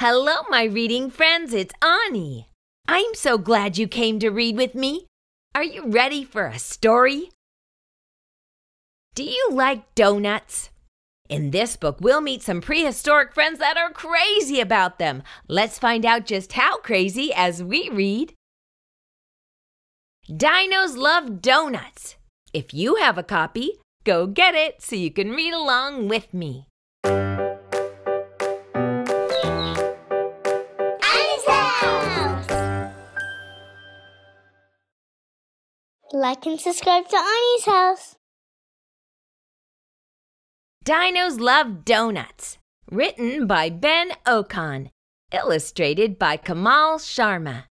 Hello, my reading friends. It's Awnie. I'm so glad you came to read with me. Are you ready for a story? Do you like donuts? In this book, we'll meet some prehistoric friends that are crazy about them. Let's find out just how crazy as we read. Dinos love donuts. If you have a copy, go get it so you can read along with me. Like and subscribe to Awnie's house. Dinos Love Donuts. Written by Ben Okon. Illustrated by Komal Sharma.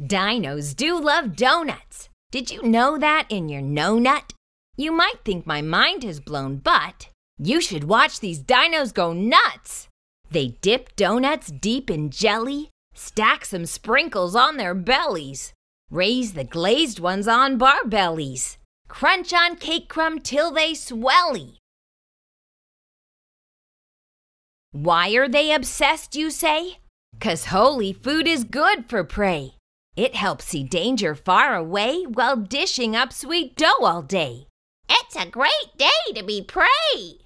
Dinos do love donuts. Did you know that in your no nut? You might think my mind has blown, but you should watch these dinos go nuts. They dip donuts deep in jelly, stack some sprinkles on their bellies, raise the glazed ones on bar bellies, crunch on cake crumb till they swelly. Why are they obsessed, you say? 'Cause holy food is good for prey. It helps see danger far away while dishing up sweet dough all day. It's a great day to be prey.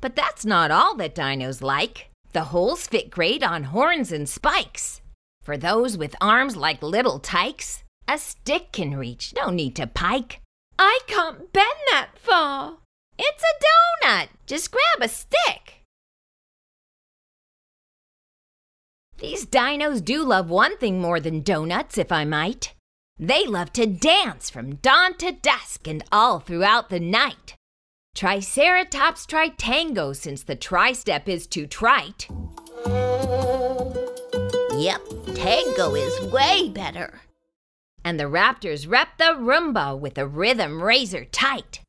But that's not all that dinos like. The holes fit great on horns and spikes. For those with arms like little tykes, a stick can reach, no need to pike. I can't bend that far. It's a donut. Just grab a stick. These dinos do love one thing more than donuts, if I might. They love to dance from dawn to dusk and all throughout the night. Triceratops try tango since the tri-step is too trite. Yep, tango is way better. And the raptors rep the rumba with a rhythm razor tight.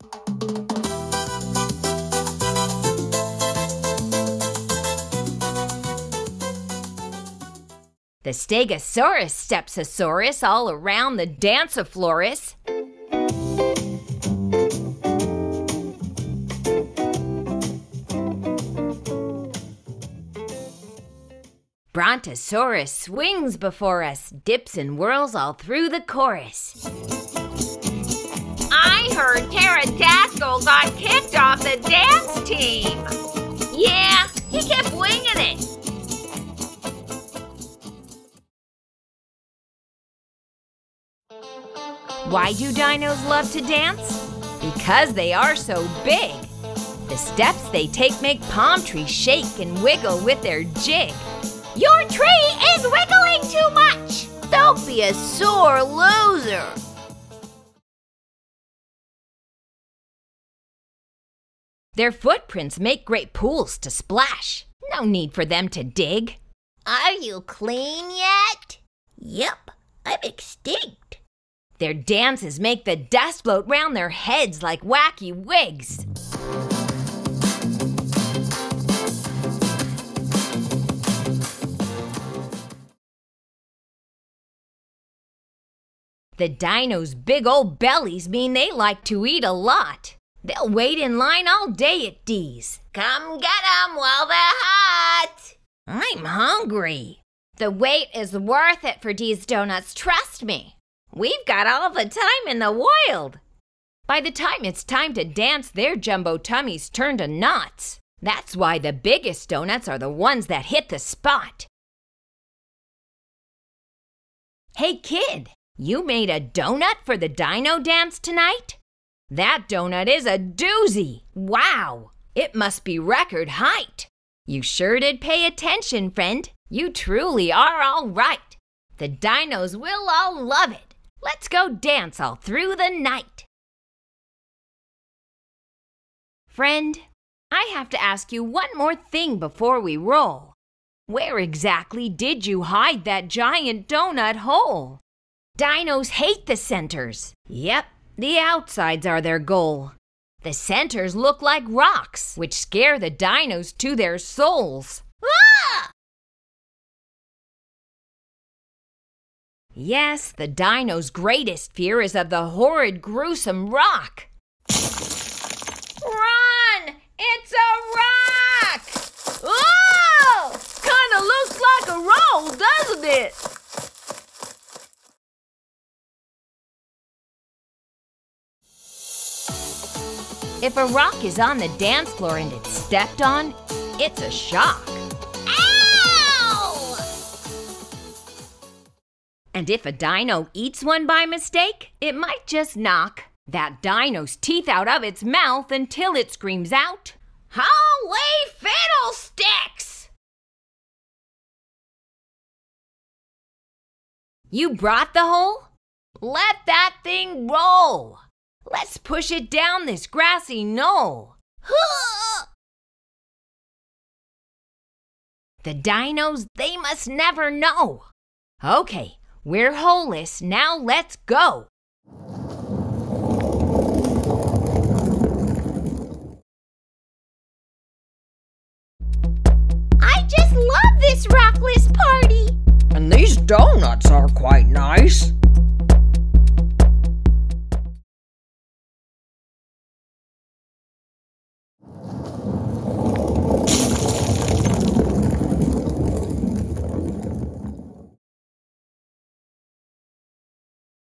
The Stegosaurus stepsosaurus all around the Danceflorus. Brontosaurus swings before us, dips and whirls all through the chorus. I heard Pterodactyl got kicked off the dance team. Yeah, he kept winging it. Why do dinos love to dance? Because they are so big. The steps they take make palm trees shake and wiggle with their jig. Your tree is wiggling too much. Don't be a sore loser. Their footprints make great pools to splash. No need for them to dig. Are you clean yet? Yep, I'm extinct. Their dances make the dust float round their heads like wacky wigs. The dinos' big old bellies mean they like to eat a lot. They'll wait in line all day at D's. Come get 'em while they're hot. I'm hungry. The wait is worth it for D's Donuts, trust me. We've got all the time in the world. By the time it's time to dance, their jumbo tummies turn to knots. That's why the biggest donuts are the ones that hit the spot. Hey, kid, you made a donut for the dino dance tonight? That donut is a doozy. Wow, it must be record height. You sure did pay attention, friend. You truly are all right. The dinos will all love it. Let's go dance all through the night. Friend, I have to ask you one more thing before we roll. Where exactly did you hide that giant donut hole? Dinos hate the centers. Yep, the outsides are their goal. The centers look like rocks, which scare the dinos to their souls. Ah! Yes, the dino's greatest fear is of the horrid, gruesome rock. Run! It's a rock! Oh! Kinda looks like a roll, doesn't it? If a rock is on the dance floor and it's stepped on, it's a shock. Ow! And if a dino eats one by mistake, it might just knock that dino's teeth out of its mouth until it screams out, Holy fiddlesticks! You brought the hole? Let that thing roll! Let's push it down this grassy knoll. The dinos, they must never know. Okay, we're holeless, now let's go. I just love this rockless party! And these donuts are quite nice.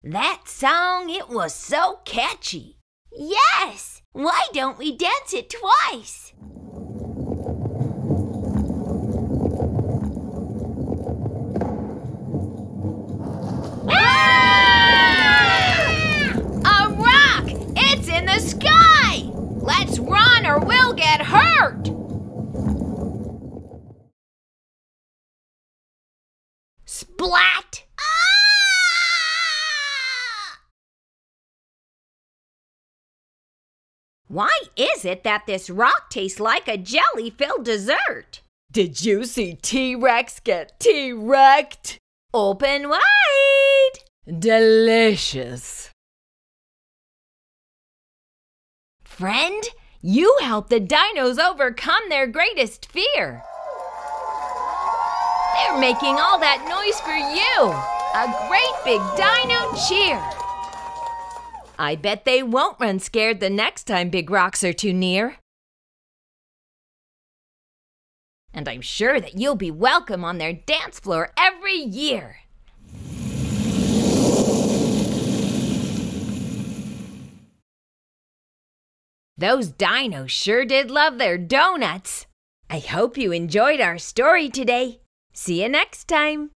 That song, it was so catchy. Yes! Why don't we dance it twice? A rock! It's in the sky! Let's run or we'll get hurt! Splat! Why is it that this rock tastes like a jelly filled dessert? Did you see T Rex get T wrecked? Open wide! Delicious. Friend, you helped the dinos overcome their greatest fear. They're making all that noise for you. A great big dino cheer. I bet they won't run scared the next time big rocks are too near. And I'm sure that you'll be welcome on their dance floor every year. Those dinos sure did love their donuts. I hope you enjoyed our story today. See you next time.